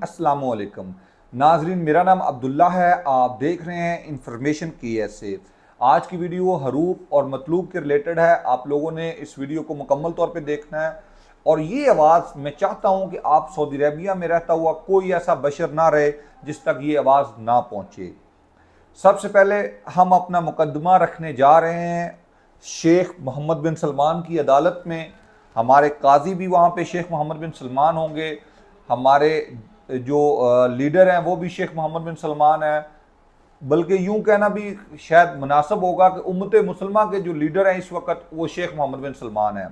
अस्सलाम वालेकुम नाजरीन, मेरा नाम अब्दुल्ला है, आप देख रहे हैं इंफॉर्मेशन की ऐसे आज की वीडियो हरूप और मतलूब के रिलेटेड है, आप लोगों ने इस वीडियो को मुकम्मल तौर पे देखना है। और ये आवाज़ मैं चाहता हूँ कि आप सऊदी अरबिया में रहता हुआ कोई ऐसा बशर ना रहे, जिस तक ये आवाज़ ना पहुँचे। सबसे पहले हम अपना मुकदमा रखने जा रहे हैं शेख मोहम्मद बिन सलमान की अदालत में। हमारे काजी भी वहाँ पे शेख मोहम्मद बिन सलमान होंगे। हमारे जो लीडर हैं, वो भी शेख मोहम्मद बिन सलमान हैं। बल्कि यूँ कहना भी शायद मुनासब होगा कि उम्मत मुसलमान के जो लीडर हैं इस वक्त, वो शेख मोहम्मद बिन सलमान हैं।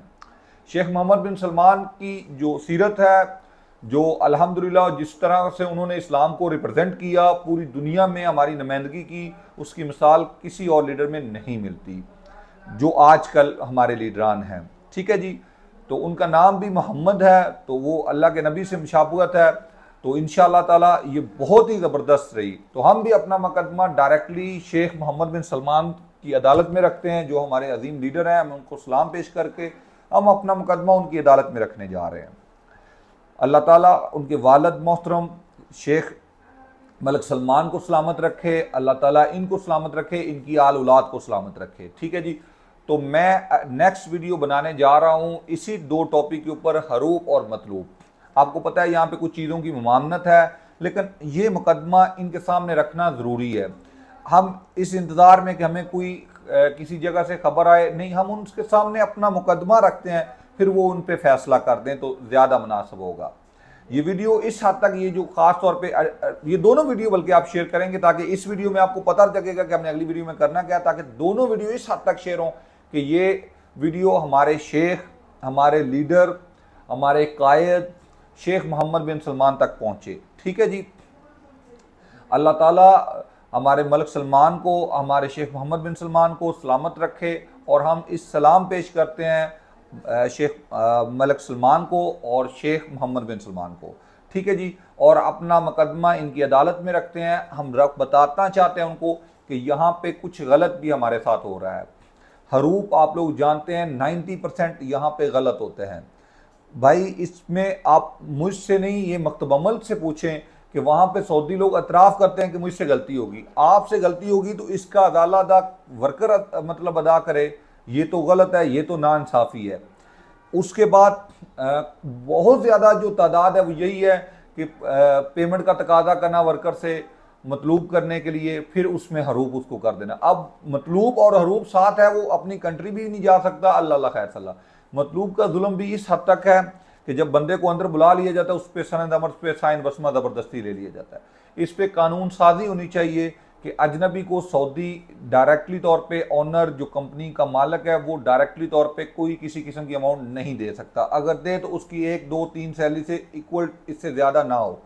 शेख मोहम्मद बिन सलमान की जो सीरत है, जो अल्हम्दुलिल्लाह जिस तरह से उन्होंने इस्लाम को रिप्रेजेंट किया, पूरी दुनिया में हमारी नुमाइंदगी की, उसकी मिसाल किसी और लीडर में नहीं मिलती, जो आजकल हमारे लीडरान हैं। ठीक है जी? तो उनका नाम भी मोहम्मद है तो वो अल्लाह के नबी से मुशाबत है। तो इन ताला ये बहुत ही ज़बरदस्त रही। तो हम भी अपना मुकदमा directly Sheikh Mohammed bin Salman की अदालत में रखते हैं, जो हमारे अजीम लीडर हैं। हम उनको सलाम पेश करके हम अपना मुकदमा उनकी अदालत में रखने जा रहे हैं। अल्लाह ताला उनके वालद, मोहतरम शेख मलक सलमान को सलामत रखे, अल्लाह ताला इनको सलामत रखे, इनकी आल औलाद को सलामत रखे। ठीक है जी? तो मैं नेक्स्ट वीडियो बनाने जा रहा हूँ इसी दो टॉपिक के ऊपर, हरूप और मतलूब। आपको पता है यहाँ पे कुछ चीज़ों की ममानत है, लेकिन ये मुकदमा इनके सामने रखना ज़रूरी है। हम इस इंतज़ार में कि हमें कोई किसी जगह से खबर आए, नहीं, हम उनके सामने अपना मुकदमा रखते हैं, फिर वो उन पर फैसला कर दें तो ज़्यादा मुनासब होगा। ये वीडियो इस हद तक, ये जो खास तौर पे ये दोनों वीडियो बल्कि आप शेयर करेंगे ताकि इस वीडियो में आपको पता लगेगा कि हमने अगली वीडियो में करना क्या ताकि दोनों वीडियो इस हद तक शेयर हों। कि ये वीडियो हमारे शेख, हमारे लीडर, हमारे कायद, शेख मोहम्मद बिन सलमान तक पहुँचे। ठीक है जी? अल्लाह ताला हमारे मलिक सलमान को, हमारे शेख मोहम्मद बिन सलमान को सलामत रखे और हम इस सलाम पेश करते हैं शेख मलिक सलमान को और शेख मोहम्मद बिन सलमान को। ठीक है जी? और अपना मुकदमा इनकी अदालत में रखते हैं। हम रख बताना चाहते हैं उनको कि यहाँ पे कुछ गलत भी हमारे साथ हो रहा है। हरूप आप लोग जानते हैं नाइन्टी परसेंट यहाँ पे गलत होते हैं। भाई, इसमें आप मुझसे नहीं, ये मकतबमल से पूछें कि वहाँ पे सऊदी लोग अतराफ़ करते हैं कि मुझसे गलती होगी। आपसे गलती होगी तो इसका अदाला अदा, वर्कर मतलब अदा करे। ये तो गलत है, ये तो नाानसाफ़ी है। उसके बाद बहुत ज़्यादा जो तादाद है वो यही है कि पेमेंट का तकाजा करना वर्कर से। मतलूब करने के लिए, फिर उसमें हरूब उसको कर देना। अब मतलूब और हरूब साथ है, वो अपनी कंट्री भी नहीं जा सकता। अल्लाह खैर सल्ला। मतलूब का जुल्म भी इस हद तक है कि जब बंदे को अंदर बुला लिया जाता है, उस पर सनद अमर पे साइन बसमा ज़बरदस्ती ले लिया जाता है। इस पर कानून साजी होनी चाहिए कि अजनबी को सऊदी डायरेक्टली तौर पे ऑनर जो कंपनी का मालक है, वो डायरेक्टली तौर पे कोई किसी किस्म की अमाउंट नहीं दे सकता। अगर दे तो उसकी एक, दो, तीन सैलरी से इक्वल इससे ज़्यादा ना हो।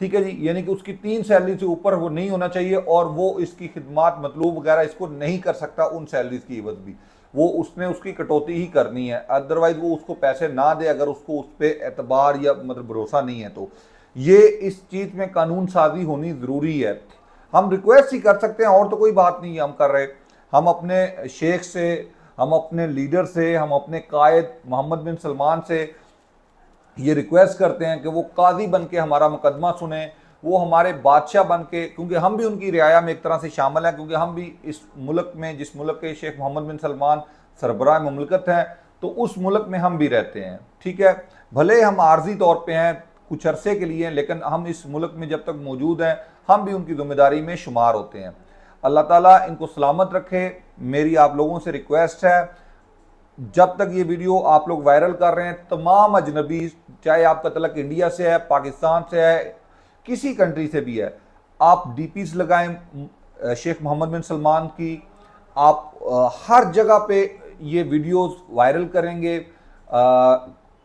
ठीक है जी? यानी कि उसकी तीन सैलरी से ऊपर वो नहीं होना चाहिए और वो इसकी खिदमात, मतलूब वगैरह इसको नहीं कर सकता उन सैलरीज की इवज भी। वो उसने उसकी कटौती ही करनी है। अदरवाइज़ वो उसको पैसे ना दे अगर उसको उस पर एतबार या मतलब भरोसा नहीं है तो। ये इस चीज़ में कानून साजी होनी ज़रूरी है। हम रिक्वेस्ट ही कर सकते हैं, और तो कोई बात नहीं है हम कर रहे हम अपने शेख से, हम अपने लीडर से, हम अपने कायद मोहम्मद बिन सलमान से ये रिक्वेस्ट करते हैं कि वो काजी बन के हमारा मुकदमा सुने, वो हमारे बादशाह बन के क्योंकि हम भी उनकी रियाया में एक तरह से शामिल हैं, क्योंकि हम भी इस मुल्क में, जिस मुल्क के शेख मोहम्मद बिन सलमान सरबराह ममलकत हैं तो उस मुल्क में हम भी रहते हैं, ठीक है? भले हम आर्जी तौर पर हैं कुछ अरसे के लिए, लेकिन हम इस मुल्क में जब तक मौजूद हैं, हम भी उनकी ज़िम्मेदारी में शुमार होते हैं। अल्लाह ताला इनको सलामत रखे, मेरी आप लोगों से रिक्वेस्ट है जब तक ये वीडियो आप लोग वायरल कर रहे हैं तमाम अजनबी चाहे आपका तलक इंडिया से है पाकिस्तान से है किसी कंट्री से भी है आप डी लगाएँ शेख मोहम्मद बिन सलमान की आप आ, हर जगह पे ये वीडियोस वायरल करेंगे आ,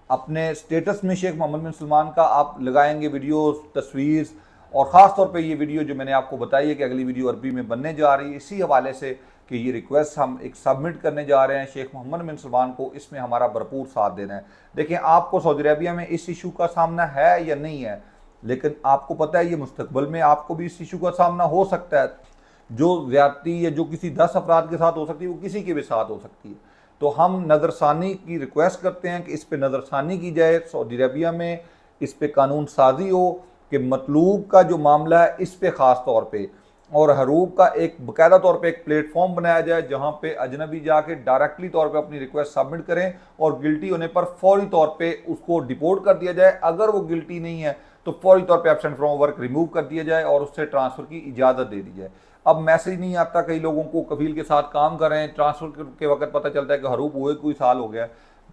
अपने स्टेटस में शेख मोहम्मद बिन सलमान का आप लगाएँगे वीडियोस तस्वीर और ख़ास तौर पे ये वीडियो जो मैंने आपको बताई है कि अगली वीडियो अरबी में बनने जा रही है इसी हवाले से कि ये रिक्वेस्ट हम एक सबमिट करने जा रहे हैं शेख मोहम्मद बिन सलमान को, इसमें हमारा भरपूर साथ देना है। देखिए, आपको सऊदी अरबिया में इस इशू का सामना है या नहीं है, लेकिन आपको पता है ये मुस्तकबल में आपको भी इस इशू का सामना हो सकता है। जो ज्यादती या जो किसी दस अफराद के साथ हो सकती है, वो किसी के भी साथ हो सकती है। तो हम नज़रसानी की रिक्वेस्ट करते हैं कि इस पर नज़रसानी की जाए। सऊदी अरबिया में इस पर कानून साजी हो कि मतलूब का जो मामला है, इस पर ख़ास तौर पे और हरूब का एक बाकायदा तौर पे एक प्लेटफॉर्म बनाया जाए जहाँ पे अजनबी जाके डायरेक्टली तौर पे अपनी रिक्वेस्ट सबमिट करें और गिल्टी होने पर फौरी तौर पे उसको डिपोर्ट कर दिया जाए। अगर वो गिल्टी नहीं है तो फौरी तौर पे एबसेंट फ्रॉम वर्क रिमूव कर दिया जाए और उससे ट्रांसफ़र की इजाज़त दे दी जाए। अब मैसेज नहीं आता कई लोगों को, कफील के साथ काम कर रहे हैं ट्रांसफ़र के वक्त पता चलता है कि हरूब हुए कोई साल हो गया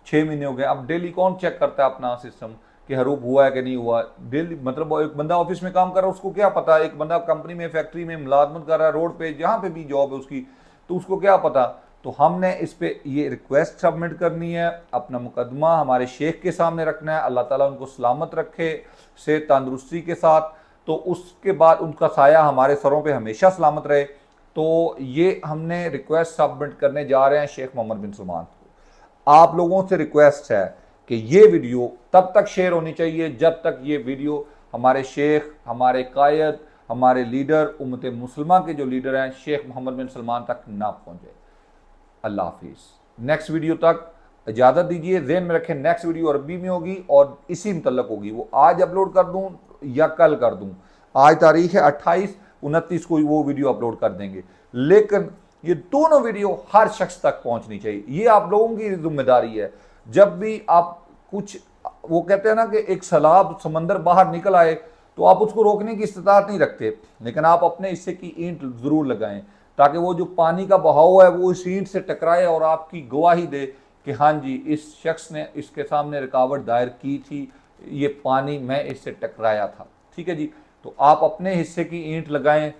छः महीने हो गए। अब डेली कौन चेक करता है अपना सिस्टम कि हरूब हुआ है कि नहीं हुआ? दिल मतलब एक बंदा ऑफ़िस में काम कर रहा है, उसको क्या पता? एक बंदा कंपनी में, फैक्ट्री में मुलाजमत कर रहा है, रोड पे, जहाँ पे भी जॉब है उसकी तो उसको क्या पता? तो हमने इस पे ये रिक्वेस्ट सबमिट करनी है। अपना मुकदमा हमारे शेख के सामने रखना है। अल्लाह ताला उनको सलामत रखे से तंदरुस्ती के साथ। तो उसके बाद उनका साया हमारे सरों पे हमेशा सलामत रहे। तो ये हमने रिक्वेस्ट सबमिट करने जा रहे हैं शेख मोहम्मद बिन सलमान को। आप लोगों से रिक्वेस्ट है। कि ये वीडियो तब तक शेयर होनी चाहिए, जब तक ये वीडियो हमारे शेख, हमारे कायद, हमारे लीडर उमत मुसलमा के जो लीडर हैं, शेख मोहम्मद बिन सलमान तक ना पहुँचे। अल्लाह हाफिज़। नेक्स्ट वीडियो तक इजाज़त दीजिए जेन में रखें नेक्स्ट वीडियो अरबी में होगी और इसी मतलब होगी। वो आज अपलोड कर दूँ या कल कर दूँ? आज तारीख है अट्ठाईस, उनतीस को वो वीडियो अपलोड कर देंगे। लेकिन ये दोनों वीडियो हर शख्स तक पहुंचनी चाहिए। ये आप लोगों की ज़िम्मेदारी है। जब भी आप कुछ, वो कहते हैं ना कि एक सैलाब समंदर बाहर निकल आए तो आप उसको रोकने की इस्तात नहीं रखते। लेकिन आप अपने हिस्से की ईंट ज़रूर लगाएँ, ताकि वो जो पानी का बहाव है, वो इस ईंट से टकराए और आपकी गवाही दे कि हाँ जी, इस शख्स ने इसके सामने रुकावट दायर की थी, ये पानी मैं इससे टकराया था। ठीक है जी? तो आप अपने हिस्से की ईंट लगाएँ।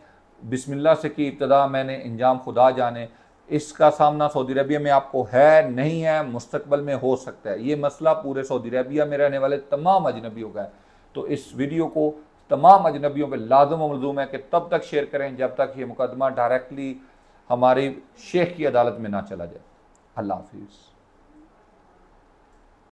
बिस्मिल्लाह से की इब्तदा, मैंने इंजाम खुदा जाने। इसका सामना सऊदी अरबिया में आपको है, नहीं है मुस्तबल में हो सकता है। ये मसला पूरे सऊदी अरबिया में रहने वाले तमाम अजनबियों का है। तो इस वीडियो को तमाम अजनबियों पर लाजम मलजूम है कि तब तक शेयर करें जब तक ये मुकदमा डायरेक्टली हमारी शेख की अदालत में ना चला जाए। अल्लाह हाफिज़।